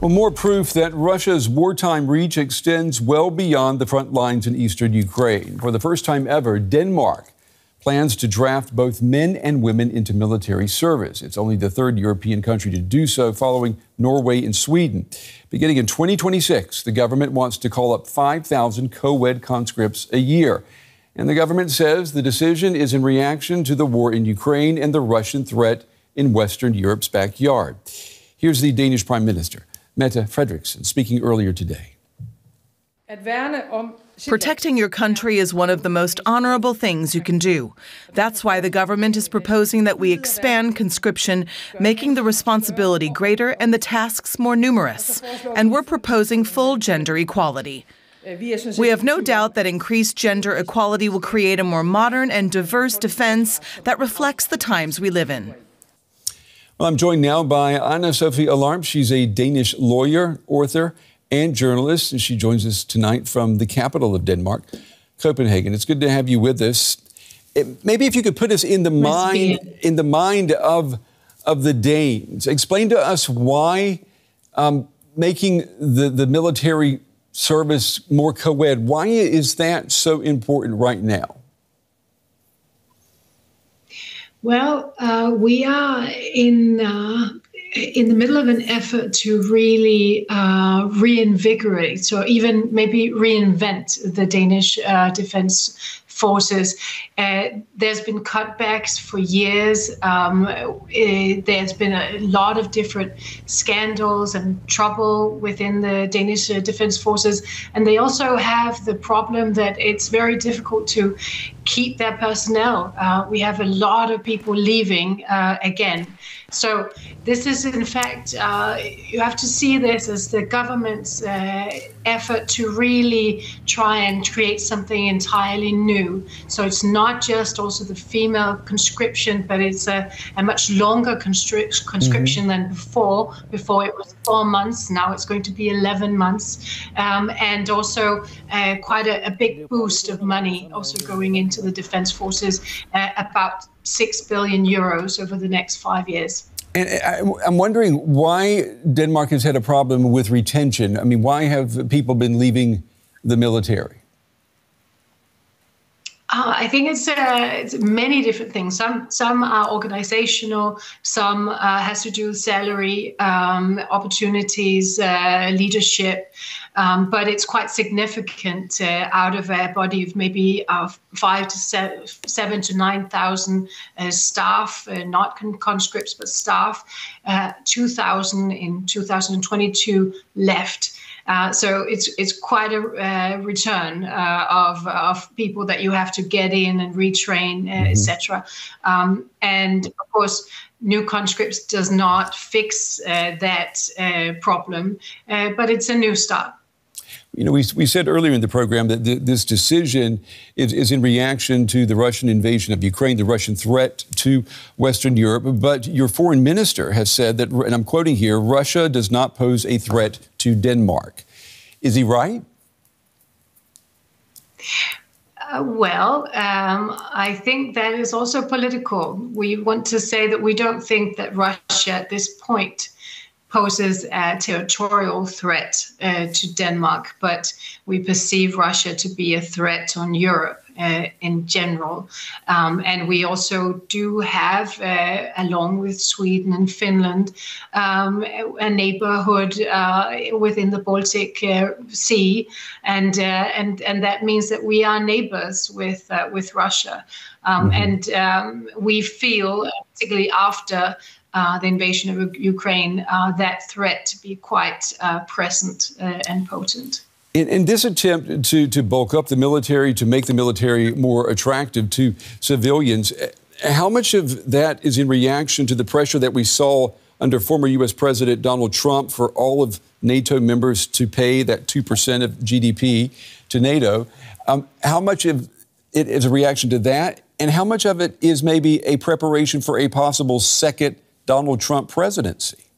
Well, more proof that Russia's wartime reach extends well beyond the front lines in eastern Ukraine. For the first time ever, Denmark plans to draft both men and women into military service. It's only the third European country to do so, following Norway and Sweden. Beginning in 2026, the government wants to call up 5,000 co ed conscripts a year. And the government says the decision is in reaction to the war in Ukraine and the Russian threat in Western Europe's backyard. Here's the Danish Prime Minister. Mette Frederiksen, speaking earlier today. Protecting your country is one of the most honorable things you can do. That's why the government is proposing that we expand conscription, making the responsibility greater and the tasks more numerous. And we're proposing full gender equality. We have no doubt that increased gender equality will create a more modern and diverse defense that reflects the times we live in. Well, I'm joined now by Anna Sophie Alarm. She's a Danish lawyer, author, and journalist, and she joins us tonight from the capital of Denmark, Copenhagen. It's good to have you with us. It, maybe if you could put us in the mind in the mind of of the Danes. Explain to us why um, making the, the military service more co-ed. Why is that so important right now? Well, uh, we are in uh, in the middle of an effort to really uh, reinvigorate or even maybe reinvent the Danish uh, defense forces. Uh, there's been cutbacks for years. Um, it, uh, there's been a lot of different scandals and trouble within the Danish uh, defense forces. And they also have the problem that it's very difficult to keep their personnel. Uh, we have a lot of people leaving uh, again. So this is, in fact, uh, you have to see this as the government's uh, effort to really try and create something entirely new. So it's not just also the female conscription, but it's a, a much longer conscript, conscription mm-hmm. than before. Before it was four months, now it's going to be 11 months. Um, and also uh, quite a, a, big boost of money also going into the defense forces, uh, about 6 billion euros over the next five years. And I, am wondering why Denmark has had a problem with retention. I mean, why have people been leaving the military? Uh, I think it's, uh, it's, many different things. Some some are organizational. Some uh, has to do with salary, um, opportunities, uh, leadership. Um, but it's quite significant uh, out of a body of maybe uh, five to seven, seven to nine thousand staff, not con- conscripts but staff. Two thousand in 2022 left. Uh, so it's it's quite a uh, return uh, of of people that you have to get in and retrain, uh, mm-hmm. etc. Um, and of course, new conscripts does not fix uh, that problem, but it's a new start. You know, we, we said earlier in the program that th- this decision is, is in reaction to the Russian invasion of Ukraine, the Russian threat to Western Europe. But your foreign minister has said that, and I'm quoting here, Russia does not pose a threat to Denmark. Is he right? Uh, well, um, I think that is also political. We want to say that we don't think that Russia at this point poses a territorial threat uh, to Denmark, but we perceive Russia to be a threat on Europe uh, in general. Um, and we also do have, uh, along with Sweden and Finland, um, a neighborhood uh, within the Baltic uh, Sea, and uh, and and that means that we are neighbors with with Russia, um, mm-hmm. and um, we feel, particularly after uh, the invasion of Ukraine, uh, that threat to be quite uh, present uh, and potent. In, in, this attempt to, to bulk up the military, to make the military more attractive to civilians, eh, how much of that is in reaction to the pressure that we saw under former U.S. President Donald Trump for all of NATO members to pay that 2% of GDP to NATO? Um, how much of it is a reaction to that? And how much of it is maybe a preparation for a possible second Donald Trump presidency?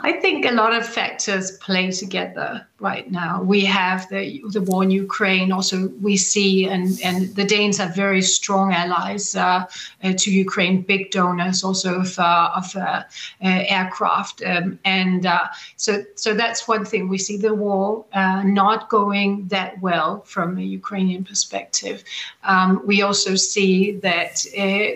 I think a lot of factors play together right now. We have the the war in Ukraine. Also, we see and and the Danes are very strong allies uh, uh, to Ukraine, big donors also of uh, of uh, uh, aircraft, um, and uh, so so that's one thing. We see the war not going that well from a Ukrainian perspective. Um, we also see that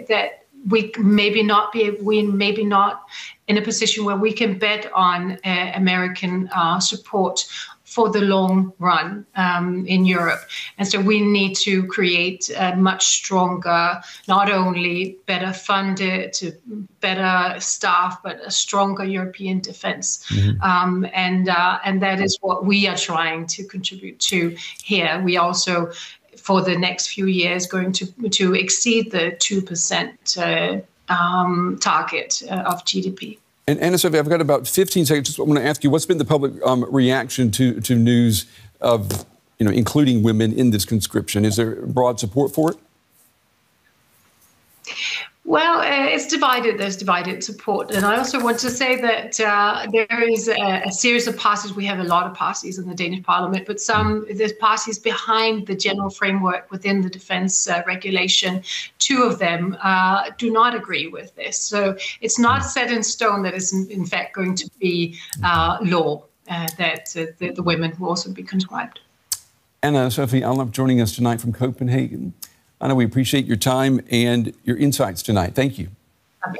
that we maybe not be we maybe not in a position where we can bet on uh, American uh, support for the long run um, in Europe. And so we need to create a much stronger, not only better funded, better staff, but a stronger European defense. Mm-hmm. Um, and uh, and that is what we are trying to contribute to here. We also for the next few years going to to exceed the two percent uh, um, target uh, of GDP. And Anna Sophie, I've got about 15 seconds. Just want to ask you, what's been the public um, reaction to to news of you know including women in this conscription? Is there broad support for it? Well, uh, it's divided. There's divided support. And I also want to say that uh, there is a, a, series of parties. We have a lot of parties in the Danish parliament, but some, there's parties behind the general framework within the defense uh, regulation. Two of them uh, do not agree with this. So it's not set in stone that it's in, in fact going to be uh, law uh, that the, the women will also be conscribed. Anna Sophie Alnap joining us tonight from Copenhagen. Anna, we appreciate your time and your insights tonight. Thank you. Okay.